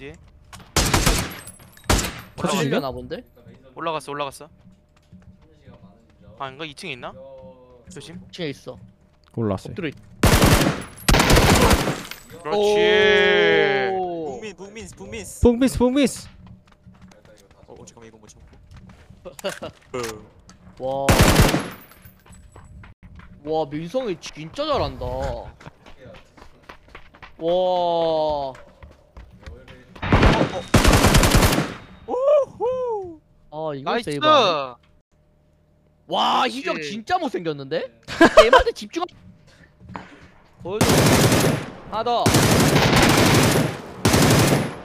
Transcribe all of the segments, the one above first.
뒤에 같이 올라가- 나본데 올라갔어 올라갔어 아닌가 2층에 있나? 조심 2층에 있어. 올라왔어 엎드려 그렇지 북민 북민 북민 뽕비스 뽕비스. 어, 어, 잠깐만 이거 뭐 참고 와. 와 민성이 진짜 잘한다. 와. 이거 나이스! 세이브. 와 그렇지. 희경 진짜 못생겼는데? 네. 얘한테 집중. 보여줘. 하나 더.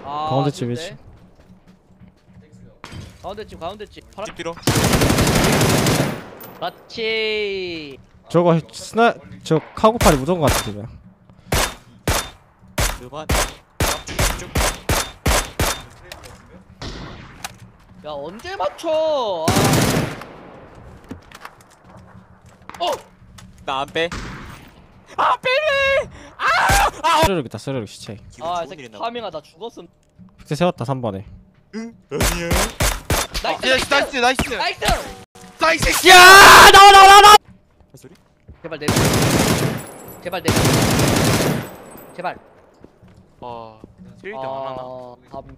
아, 가운데 집 아쉽네. 가운데 집 가운데 집. 파란. 뒤로 그렇지. 저거 스나 저 카고팔이 무조건 같아 그냥 그만 야 언제 맞춰? 아. 어! 나 안 빼. 아 빼래! 쓰르륵 있다 쓰르륵 시체 아, 새끼 파밍아 나 죽었음. 픽스 세웠다 3번에 응? 아니야 아, nice nice nice nice nice. nice 야 나와 나와 나와 나와 소리? 제발 내려. 제발 내려. 제발. 아 제일 아, 안 하나. 아, 감-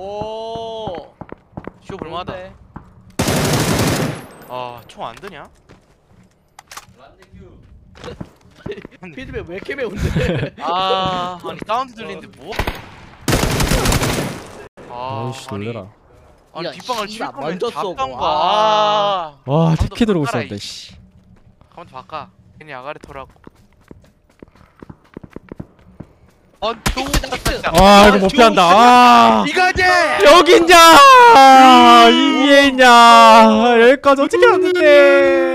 오. 쇼 볼만하다. 아, 총 안 드냐? 피드백 왜 이렇게 매운데? 아, 아니 다운드 들리는데 어. 뭐? 아, 아이씨 놀래라 아니 뒷방을 칠 씨발, 거면 잡던가. 아. 와, 택키 들어오셨는데 씨. 가만 바꿔. 괜히 아가리 토라고. 언투 아 이거 못 피한다. 아. 이거지 여기 있냐 이게 있냐? 여기까지 어떻게 왔는데?